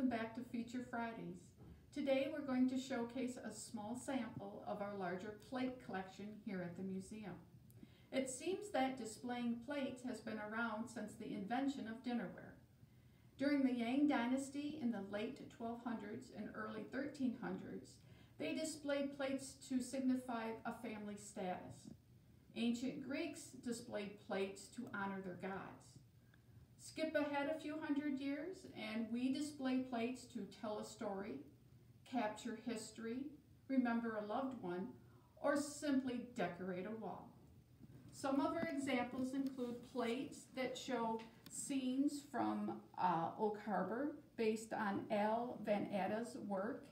welcome back to Feature Fridays. Today we're going to showcase a small sample of our larger plate collection here at the museum. It seems that displaying plates has been around since the invention of dinnerware. During the Yuan Dynasty in the late 1200s and early 1300s, they displayed plates to signify a family status. Ancient Greeks displayed plates to honor their gods. Skip ahead a few hundred years and we display plates to tell a story, capture history, remember a loved one, or simply decorate a wall. Some of our examples include plates that show scenes from uh, Oak Harbor based on Al Van Atta's work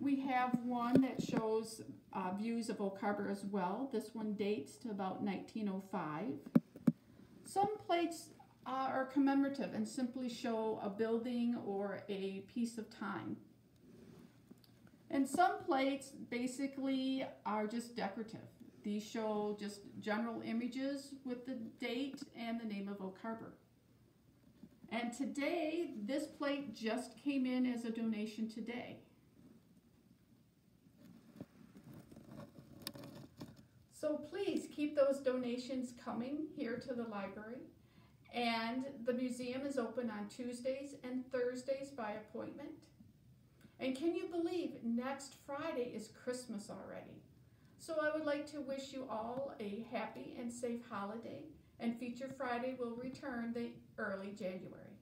We have one that shows uh, views of Oak Harbor as well. This one dates to about 1905. Some plates uh, are commemorative and simply show a building or a piece of time. And some plates basically are just decorative. These show just general images with the date and the name of Oak Harbor. And today, this plate just came in as a donation today. So please keep those donations coming here to the library. And the museum is open on Tuesdays and Thursdays by appointment. And can you believe next Friday is Christmas already? So I would like to wish you all a happy and safe holiday. And Feature Friday will return the early January.